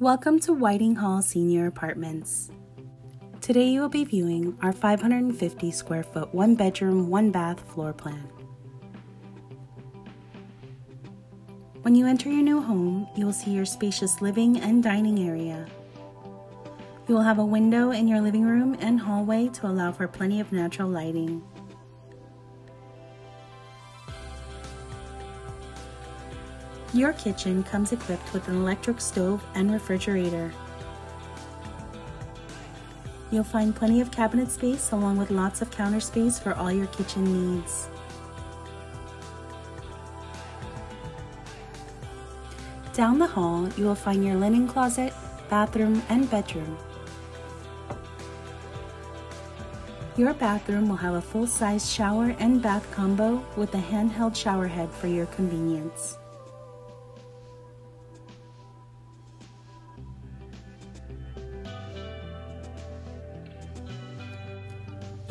Welcome to Whiting Hall Senior Apartments. Today you will be viewing our 550 square foot, one bedroom, one bath floor plan. When you enter your new home, you will see your spacious living and dining area. You will have a window in your living room and hallway to allow for plenty of natural lighting. Your kitchen comes equipped with an electric stove and refrigerator. You'll find plenty of cabinet space along with lots of counter space for all your kitchen needs. Down the hall, you will find your linen closet, bathroom, and bedroom. Your bathroom will have a full-size shower and bath combo with a handheld shower head for your convenience.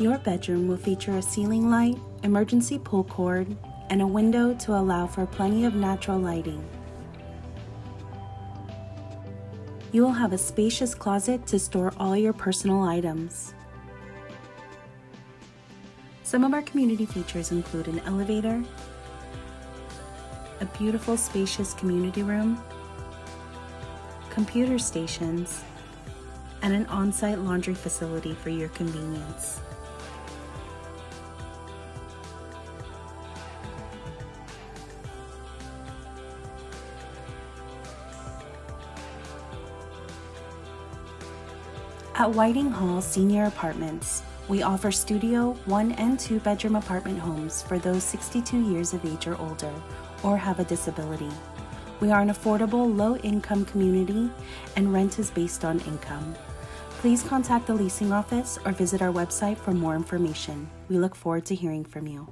Your bedroom will feature a ceiling light, emergency pull cord, and a window to allow for plenty of natural lighting. You will have a spacious closet to store all your personal items. Some of our community features include an elevator, a beautiful spacious community room, computer stations, and an on-site laundry facility for your convenience. At Whiting Hall Senior Apartments, we offer studio, one and two bedroom apartment homes for those 62 years of age or older or have a disability. We are an affordable, low income community and rent is based on income. Please contact the leasing office or visit our website for more information. We look forward to hearing from you.